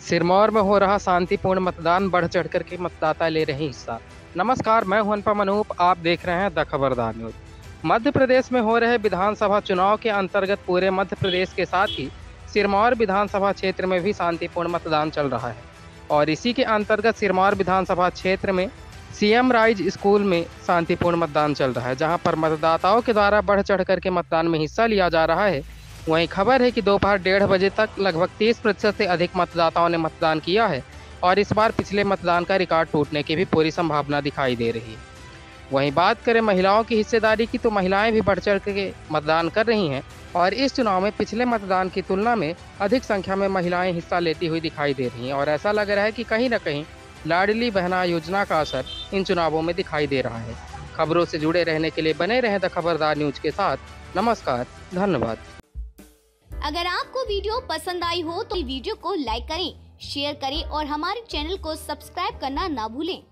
सिरमौर में हो रहा शांतिपूर्ण मतदान, बढ़ चढ़ कर के मतदाता ले रहे हिस्सा। नमस्कार, मैं हूँ अनुपम अनूप आप देख रहे हैं द खबरदार न्यूज़। मध्य प्रदेश में हो रहे विधानसभा चुनाव के अंतर्गत पूरे मध्य प्रदेश के साथ ही सिरमौर विधानसभा क्षेत्र में भी शांतिपूर्ण मतदान चल रहा है। और इसी के अंतर्गत सिरमौर विधानसभा क्षेत्र में सीएम राइज स्कूल में शांतिपूर्ण मतदान चल रहा है, जहाँ पर मतदाताओं के द्वारा बढ़ चढ़ करके मतदान में हिस्सा लिया जा रहा है। वहीं खबर है कि दोपहर डेढ़ बजे तक लगभग तीस प्रतिशत से अधिक मतदाताओं ने मतदान किया है, और इस बार पिछले मतदान का रिकॉर्ड टूटने की भी पूरी संभावना दिखाई दे रही है। वहीं बात करें महिलाओं की हिस्सेदारी की तो महिलाएँ भी बढ़ चढ़ के मतदान कर रही हैं और इस चुनाव में पिछले मतदान की तुलना में अधिक संख्या में महिलाएँ हिस्सा लेती हुई दिखाई दे रही हैं और ऐसा लग रहा है कि कहीं न कहीं लाडली बहना योजना का असर इन चुनावों में दिखाई दे रहा है। खबरों से जुड़े रहने के लिए बने रहें द खबरदार न्यूज़ के साथ। नमस्कार, धन्यवाद। अगर आपको वीडियो पसंद आई हो तो वीडियो को लाइक करें, शेयर करें और हमारे चैनल को सब्सक्राइब करना ना भूलें।